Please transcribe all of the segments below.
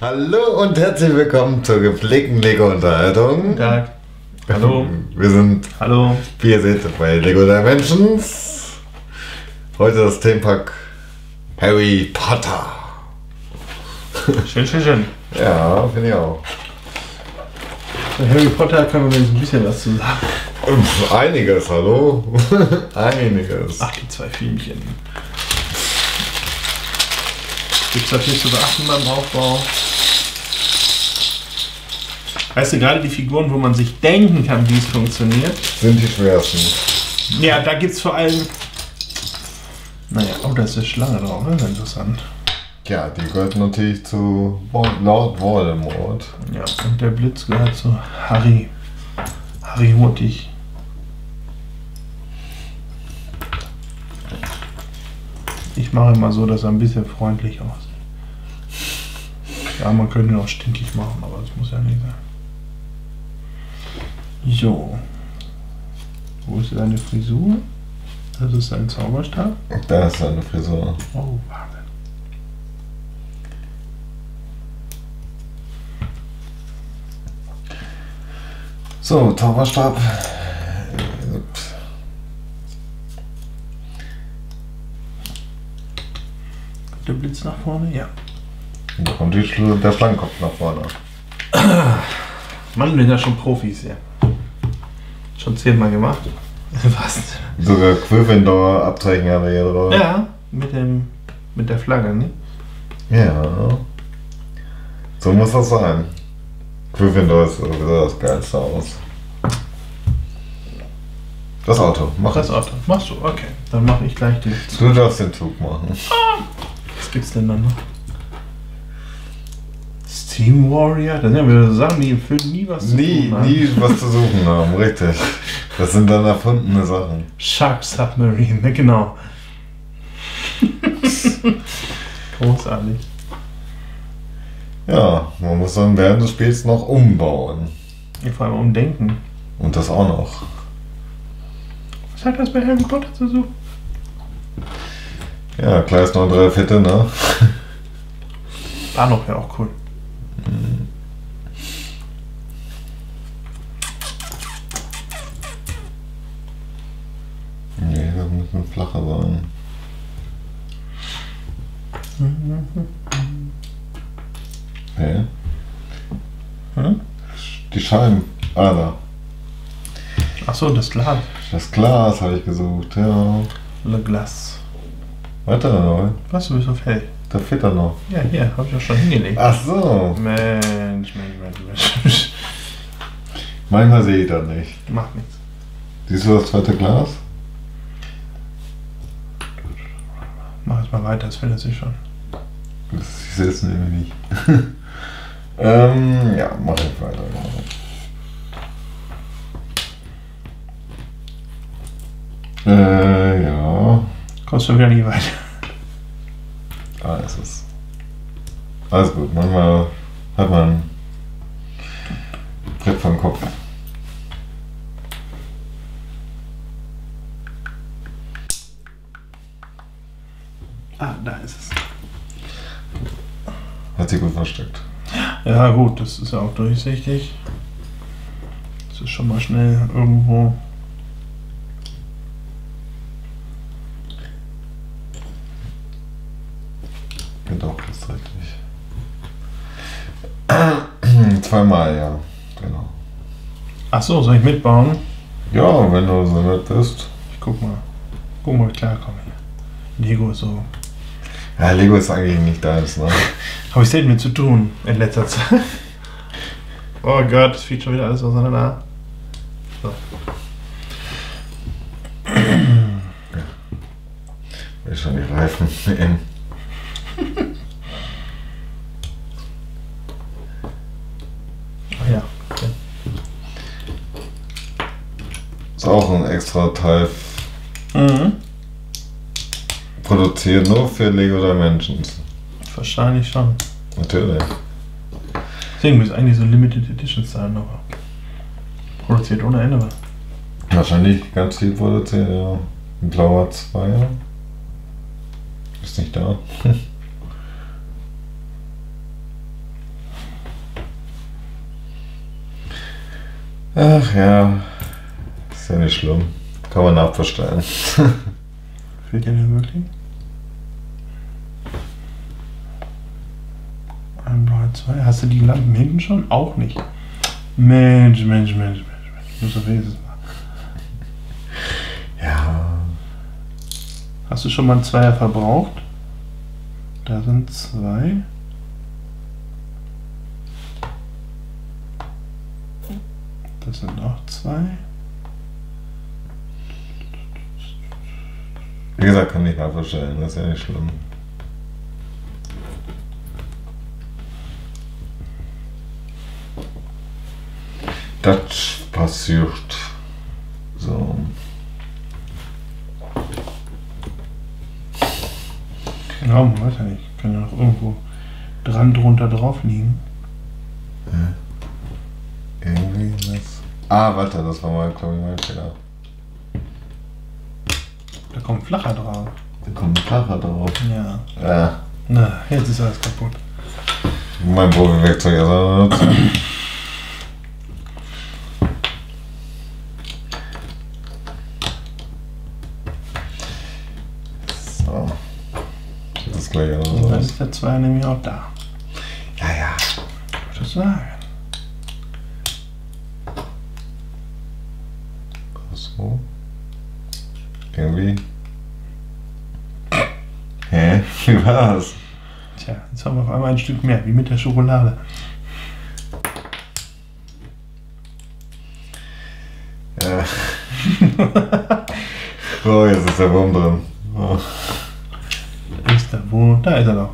Hallo und herzlich willkommen zur gepflegten Lego-Unterhaltung. Guten Tag. Hallo. Wir sind, Hallo. wie ihr seht, bei Lego Dimensions. Heute das Themenpack Harry Potter. Schön, schön, schön. Ja, finde ich auch. Bei Harry Potter können wir jetzt ein bisschen was zu sagen. Einiges, hallo? Einiges. Ach, die zwei Filmchen. Gibt's da viel zu beachten beim Aufbau? Weißt du, gerade die Figuren, wo man sich denken kann, wie es funktioniert. Sind die schwersten. Ja, da gibt's vor allem. Naja, oh, da ist eine Schlange drauf, ne? Interessant. Ja, die gehört natürlich zu Vol- Lord Voldemort. Ja, und der Blitz gehört zu Harry. Harry Hurtig. Ich mache immer so, dass er ein bisschen freundlich aussieht. Ja, man könnte ihn auch stinkig machen, aber das muss ja nicht sein. So. Wo ist deine Frisur? Das ist ein Zauberstab. Da ist seine Frisur. Oh, Wahnsinn. So, Zauberstab. Ups. Der Blitz nach vorne? Ja. Da kommt die der Schlangenkopf nach vorne. Mann, wir sind ja schon Profis, ja. Schon zehnmal gemacht. Was? Sogar Gryffindor Abzeichen haben wir hier drauf. Ja, mit dem mit der Flagge, ne? Ja. So muss das sein. Gryffindor ist sowieso das geilste aus. Das Auto, mach Das. Auto. Machst du? Okay. Dann mache ich gleich den. Du darfst den Zug machen. Was gibt's denn dann noch? Steam Warrior? Das sind ja wieder so Sachen, die im Film nie was zu Nie, tun haben. nie was zu suchen haben, richtig. Das sind dann erfundene Sachen. Shark Submarine, ne, genau. Großartig. Ja, man muss dann während des Spiels noch umbauen. Ja, vor allem umdenken. Und das auch noch. Was hat das bei Harry Potter zu suchen? Ja, klar ist noch drei Viertel, ne? War noch ja auch cool. Nee, das muss ein flacher sein. Hä? Hm? Die Scheiben. Da. Achso, das Glas. Das Glas habe ich gesucht, ja. Le Glas. Weiter noch. Was, du bist auf hell? Da fehlt er noch. Ja, hier, habe ich ja schon hingelegt. Ach so. Mensch, Mensch, Mensch, Mensch. Manchmal sehe ich das nicht. Macht nichts. Siehst du das zweite Glas? Mach es mal weiter, das findet sich schon. Das, sehe es nämlich nicht. ähm, ja, mach ich weiter. Äh, ja. Kommst du wieder nie weiter. Da ist es. Alles gut, manchmal hat man ein Brett vom Kopf. Ah, da ist es. Hat sich gut versteckt. Ja, gut, das ist ja auch durchsichtig. Das ist schon mal schnell irgendwo. Doch, ist richtig. Zweimal, ja. Genau. Ach so, soll ich mitbauen? Ja, wenn du so nett bist. Ich guck mal. Guck mal, wie klar komme hier. Lego ist so. Ja, Lego ist eigentlich nicht deins, ne? Habe ich selten mit zu tun in letzter Zeit. Oh Gott, es fliegt schon wieder alles auseinander. So. Will schon die Reifen nehmen. Ah ja. Okay. Ist auch ein extra Teil Mhm. produziert nur für Lego Dimensions. Wahrscheinlich schon. Natürlich. Deswegen muss eigentlich so Limited Edition sein, aber produziert ohne Ende. Wahrscheinlich ganz viel produziert, ja. Ein blauer Zweier. Ist nicht da. Ach ja, ist ja nicht schlimm. Kann man nachbestellen. Fehlt dir denn wirklich? Ein blauer zwei. Hast du die Lampen hinten schon? Auch nicht. Mensch, Mensch, Mensch, Mensch. Mensch. Ich muss auf jedes Mal. Ja, Hast du schon mal einen Zweier verbraucht? Da sind zwei. Das sind auch zwei. Wie gesagt, kann ich nachbestellen. Das ist ja nicht schlimm. Das passiert. So. Ja, man weiß ja nicht. Kann ja noch irgendwo dran drunter drauf liegen. Irgendwie was. Ah, warte, das war mal, glaube ich, mein Fehler. Kommt flacher drauf. Da kommt Fahrer drauf. Ja. Ja. Na, jetzt ist alles kaputt. Mein Profi-Werkzeug erstmal benutzen. So. Das gleich Und dann ist der Zweier nämlich auch da. Ja, ja. Würde ich sagen. So. Irgendwie. War's? Tja, jetzt haben wir auf einmal ein Stück mehr, wie mit der Schokolade. Ja. oh, jetzt ist der Wurm drin. Oh. Ist da wo? Da ist er doch.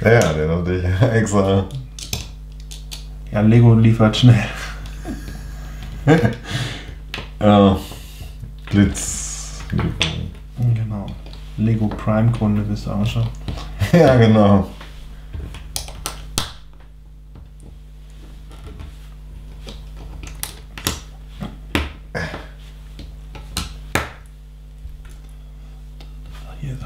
Ja, ja, den hatte ich extra. Ja, Lego liefert schnell. Ja. Glitz. Genau. Lego Prime Kunde bist du auch schon. Ja, genau. Hier.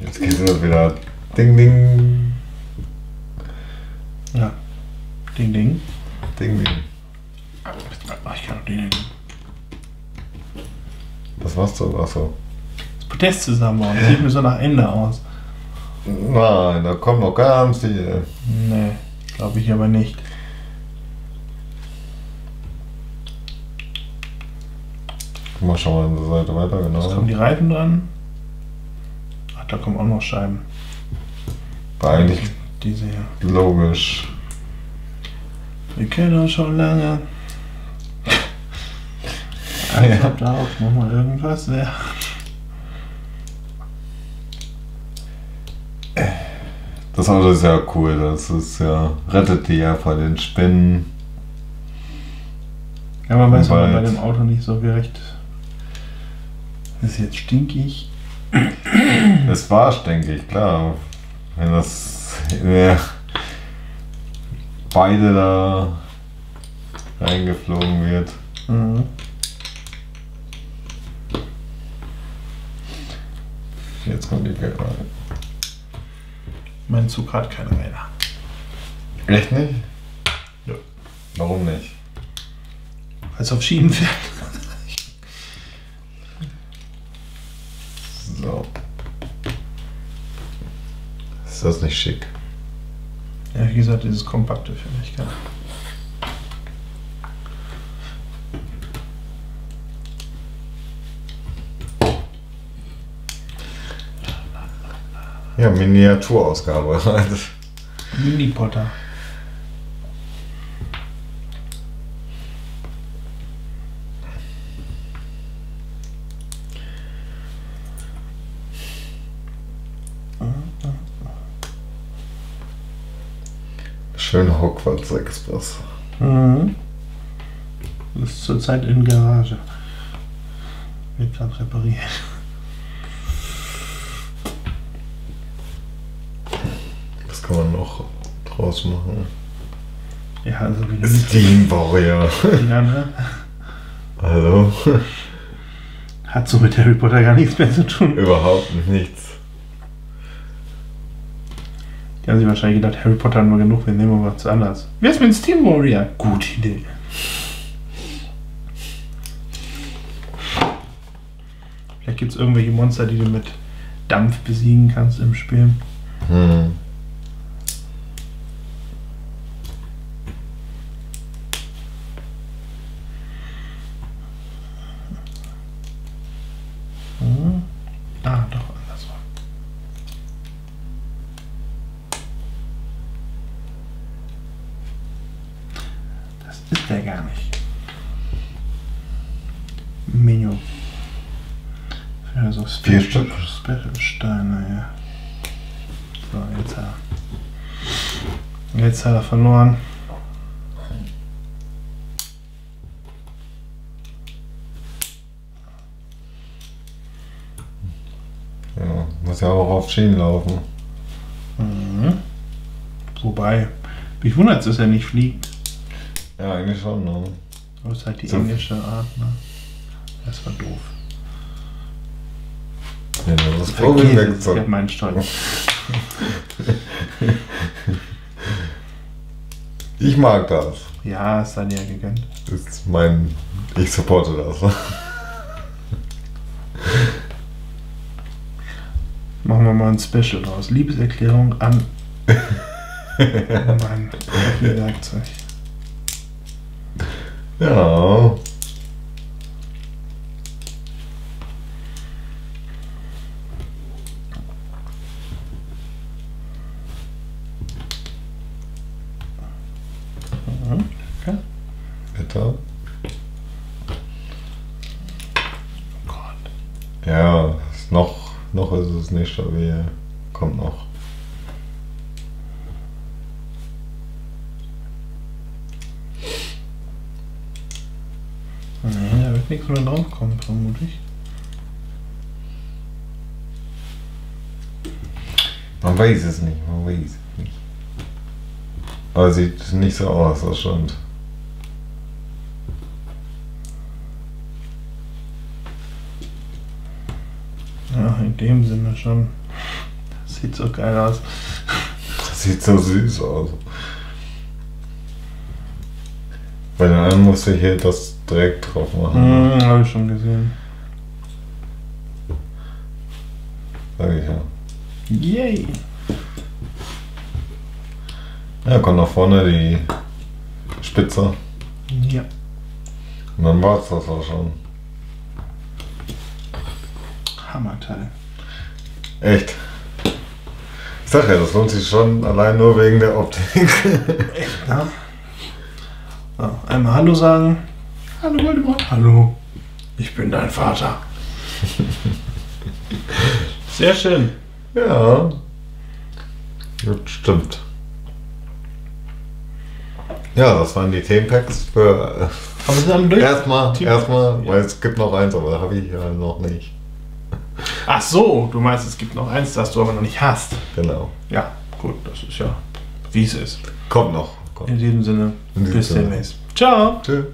Jetzt geht es wieder. Ding, ding. Ja. Ding, ding. Ding, ding. Ach, ich kann doch den nehmen. Was machst du? Achso. Das Podest zusammenbauen. Das sieht mir so nach Ende aus. Nein, da kommt noch ganz viel. Nee, glaube ich aber nicht. Guck mal schon mal an der Seite weiter, Jetzt genau. kommen die Reifen dran. Ach, da kommen auch noch Scheiben. War eigentlich Diese hier. logisch. Wir kennen uns schon lange. Also, Ja. da auch nochmal irgendwas. Ja. Das Auto ist ja cool. Das ist ja. Rettet die ja vor den Spinnen. Ja, man weiß, man bei dem Auto nicht so gerecht Das ist jetzt stinkig. Es war stinkig, klar. Wenn das. Ja, beide da reingeflogen wird. Mhm. Jetzt kommt die Geld rein. Mein Zug hat keine Räder. Echt nicht? Ja. Warum nicht? Weil es auf Schienen fährt. So. Ist das nicht schick? Ja, wie gesagt, dieses kompakte finde ich geil. Ja, Miniaturausgabe. Mini-Potter. Schöner Hogwarts Express. Mhm. Das ist zurzeit in Garage. Wird gerade repariert. Man noch draus machen? Ja, also wie Steam Warrior. ja, ne? Also, Hat so mit Harry Potter gar nichts mehr zu tun. überhaupt nichts. Die haben sich wahrscheinlich gedacht, Harry Potter haben wir genug, wir nehmen mal was anderes. Wer ist mit Steam Warrior? Gute Idee. Vielleicht gibt es irgendwelche Monster, die du mit Dampf besiegen kannst im Spiel. Hm. Ah, doch, andersrum. Das ist der gar nicht. Menü. Für so Vier Stück. Special-Steine, ja. So, jetzt hat er. Jetzt hat er verloren. Ja, muss ja auch auf Schienen laufen. Mhm. Wobei, mich wundert es, dass er nicht fliegt. Ja, eigentlich schon, ne? Aber es ist halt die So. englische Art, ne? Das war doof. Ja, das ist Vergiss es, ich meinen Stolz. Ich mag das. Ja, es sei dir gegönnt. Das ist mein. Ich supporte das. Machen wir mal ein Special draus. Liebeserklärung an mein Werkzeug. Ja. Mhm. Okay. Bitte. Oh Gott. Ja, ist noch, noch stabil. Kommt noch. Nee, da wird nichts mehr draufkommen, vermutlich. Man weiß es nicht, man weiß es nicht. Aber sieht nicht so aus, das stimmt. Dem Sinne schon. Das sieht so geil aus. Das sieht so süß aus. Bei den anderen musste ich hier das direkt drauf machen. Mhm, habe ich schon gesehen. Sag ich ja. Yay! Ja, kommt nach vorne die Spitze. Ja. Und dann war es das auch schon. Hammerteil. Echt. Ich sag ja, das lohnt sich schon allein nur wegen der Optik. Echt, ne? So, einmal Hallo sagen. Hallo, Voldemort. Hallo. Ich bin dein Vater. Sehr schön. ja. Das stimmt. Ja, das waren die Themenpacks für Aber wir sind alle äh, durch. erstmal, erstmal, Ja. weil es gibt noch eins, aber habe ich ja noch nicht. Ach so, du meinst, es gibt noch eins, das du aber noch nicht hast. Genau. Ja, gut, das ist ja, wie es ist. Kommt noch. Kommt. In diesem Sinne, In diesem bis Sinne. demnächst. Ciao. Tschüss.